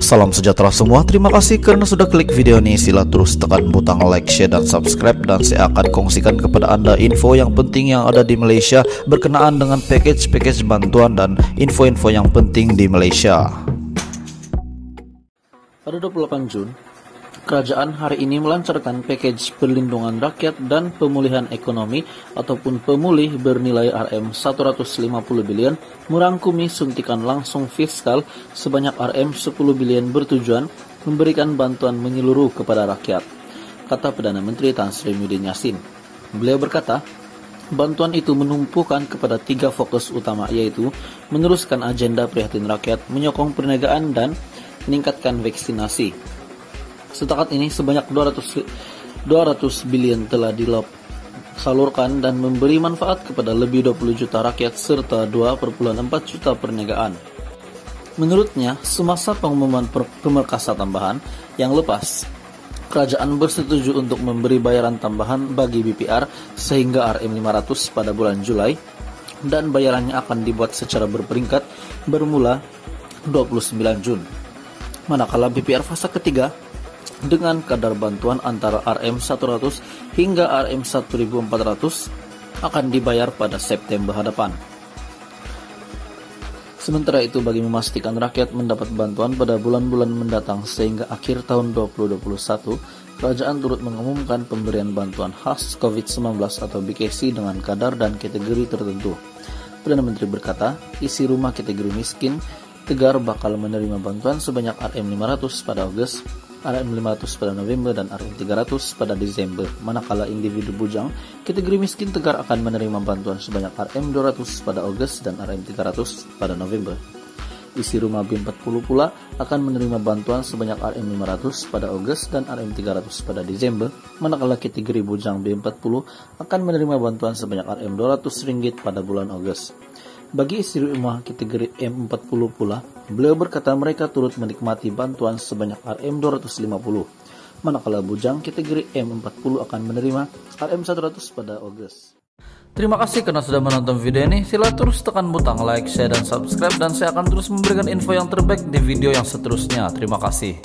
Salam sejahtera semua, terima kasih karena sudah klik video ini. Sila terus tekan butang like, share, dan subscribe. Dan saya akan kongsikan kepada anda info yang penting yang ada di Malaysia Berkenaan dengan package-package bantuan dan info-info yang penting di Malaysia. Pada 28 Jun, Kerajaan hari ini melancarkan package perlindungan rakyat dan pemulihan ekonomi ataupun pemulih bernilai RM 150 bilion merangkumi suntikan langsung fiskal sebanyak RM 10 bilion bertujuan memberikan bantuan menyeluruh kepada rakyat, kata Perdana Menteri Tan Sri Muhyiddin Yassin. Beliau berkata, Bantuan itu menumpukan kepada tiga fokus utama yaitu meneruskan agenda prihatin rakyat, menyokong perniagaan dan meningkatkan vaksinasi. Setakat ini sebanyak 200 200 bilion telah disalurkan dan memberi manfaat kepada lebih 20 juta rakyat serta 2,4 juta perniagaan. Menurutnya, semasa pengumuman pemerkasa tambahan yang lepas, kerajaan bersetuju untuk memberi bayaran tambahan bagi BPR sehingga RM500 pada bulan Julai dan bayarannya akan dibuat secara berperingkat bermula 29 Jun. Manakala BPR fase ketiga dengan kadar bantuan antara RM100 hingga RM1400 akan dibayar pada September hadapan. Sementara itu bagi memastikan rakyat mendapat bantuan pada bulan-bulan mendatang sehingga akhir tahun 2021, kerajaan turut mengumumkan pemberian bantuan khas COVID-19 atau BKC dengan kadar dan kategori tertentu. Perdana Menteri berkata, isi rumah kategori miskin, Tegar bakal menerima bantuan sebanyak RM500 pada Agustus RM500 pada November dan RM300 pada Desember. Manakala individu bujang, kategori miskin Tegar akan menerima bantuan sebanyak RM200 pada Agustus dan RM300 pada November. Isi rumah B40 pula akan menerima bantuan sebanyak RM500 pada Agustus dan RM300 pada Desember, manakala kategori bujang B40 akan menerima bantuan sebanyak RM200 pada bulan Agustus. Bagi istri rumah kategori M40 pula, beliau berkata mereka turut menikmati bantuan sebanyak RM250. Manakala bujang kategori M40 akan menerima RM100 pada Agustus. Terima kasih karena sudah menonton video ini. Sila terus tekan butang like, share, dan subscribe. Dan saya akan terus memberikan info yang terbaik di video yang seterusnya. Terima kasih.